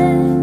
love.